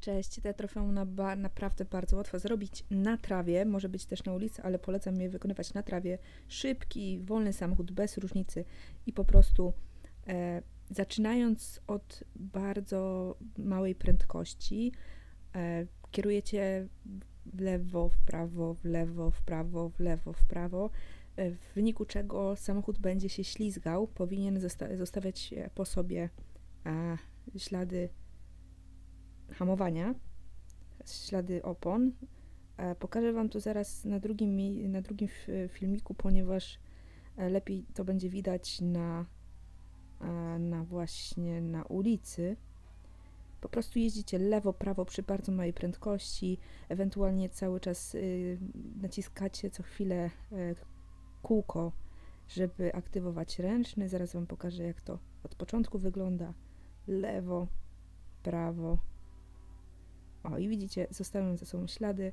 Cześć, te trofeum na ba- naprawdę bardzo łatwo zrobić na trawie, może być też na ulicy, ale polecam je wykonywać na trawie. Szybki, wolny samochód, bez różnicy. I po prostu e, zaczynając od bardzo małej prędkości, e, kierujecie w lewo, w prawo, w lewo, w prawo, w lewo, w prawo, e, w wyniku czego samochód będzie się ślizgał, powinien zosta- zostawiać e, po sobie e, ślady hamowania, ślady opon. E, Pokażę Wam to zaraz na drugim, na drugim filmiku, ponieważ e, lepiej to będzie widać na, e, na właśnie na ulicy. Po prostu jeździcie lewo, prawo przy bardzo małej prędkości, ewentualnie cały czas y, naciskacie co chwilę kółko, żeby aktywować ręczny. Zaraz Wam pokażę, jak to od początku wygląda. Lewo, prawo, o, i widzicie, zostały za sobą ślady.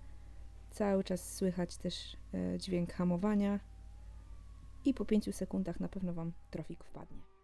Cały czas słychać też e, dźwięk hamowania. I po 5 sekundach na pewno Wam trofik wpadnie.